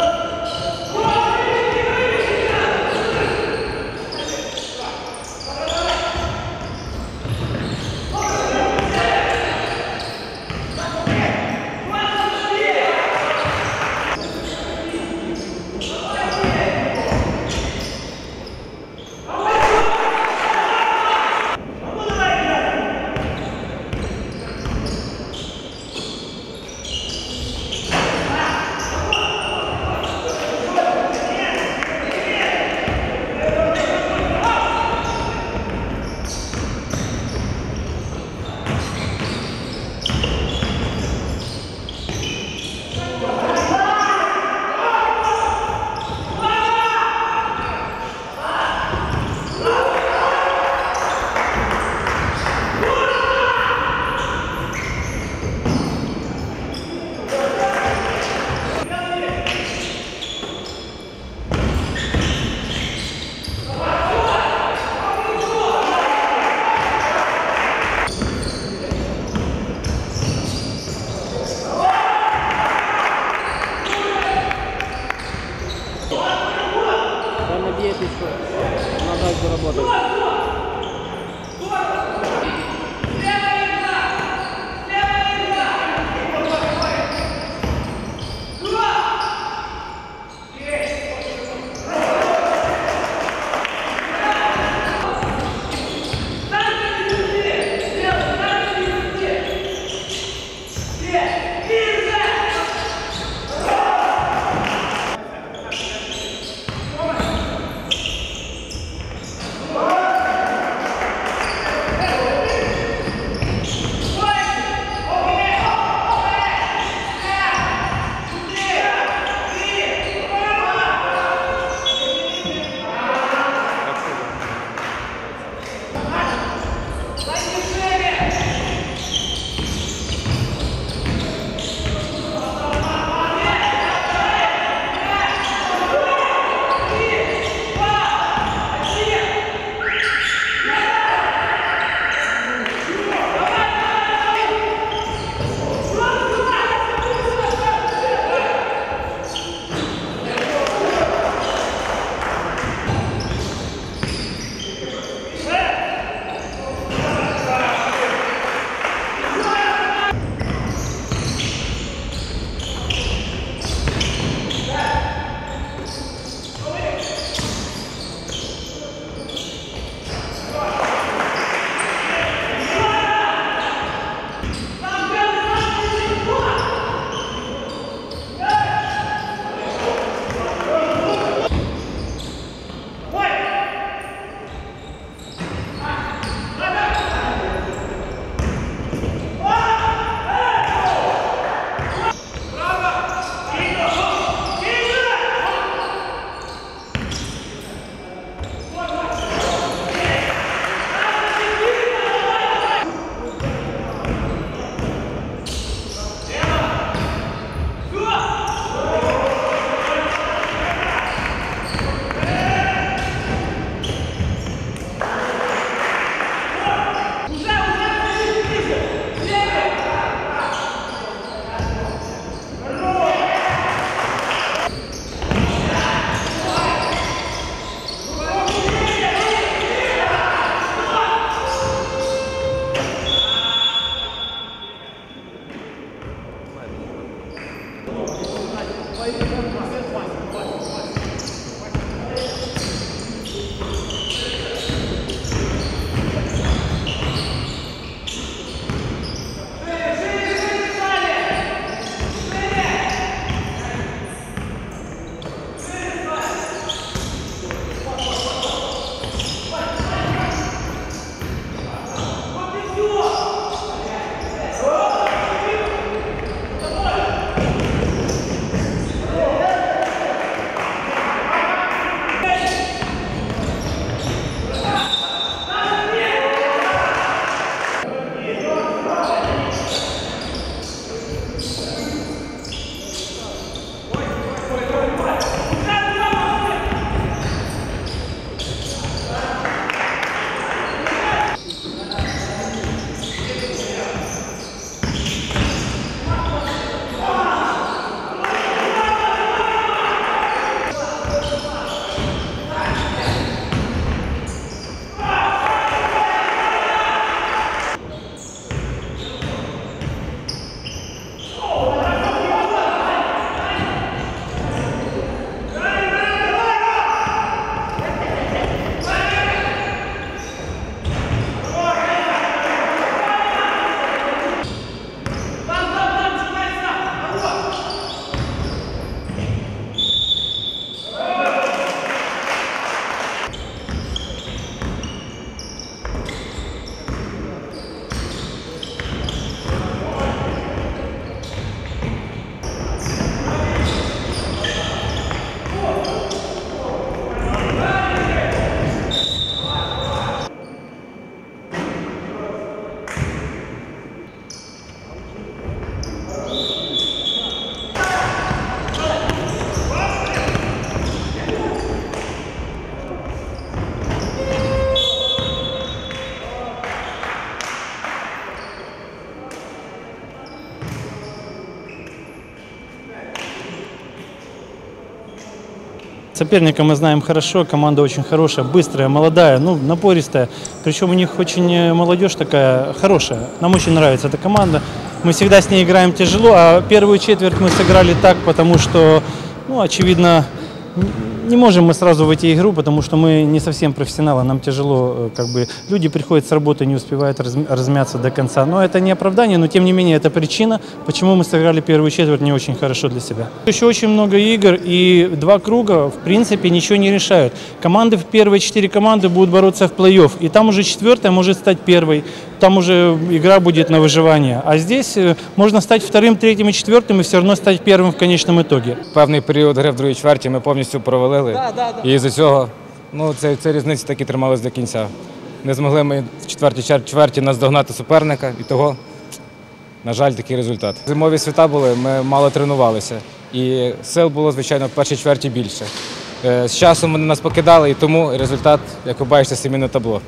Lord. месяца на даче работать. Соперника мы знаем хорошо, команда очень хорошая, быстрая, молодая, ну, напористая. Причем у них очень э, молодежь такая хорошая. Нам очень нравится эта команда. Мы всегда с ней играем тяжело, а первую четверть мы сыграли так, потому что, ну, очевидно, не можем мы сразу войти в игру, потому что мы не совсем профессионалы, нам тяжело, э, как бы, люди приходят с работы, не успевают разм- размяться до конца. Но это не оправдание, но тем не менее это причина, почему мы сыграли первую четверть не очень хорошо для себя. Еще очень много игр, и два круга, в принципе, ничего не решают. Команды, в первые четыре команды будут бороться в плей-офф, и там уже четвертая может стать первой, там уже игра будет на выживание. А здесь э, можно стать вторым, третьим и четвертым, и все равно стать первым в конечном итоге. Певний період гри в другій чверті ми повністю провалили. І з-за цього ну, це, це різниці таки трималися до кінця. Не змогли ми в четвертій чвер- чверті наздогнати суперника, і того, на жаль, такий результат. Зимові свята були, ми мало тренувалися. І сил було, звичайно, в першій чверті більше. Е, З часом вони нас покидали, і тому результат, як ви бачите, самі на табло.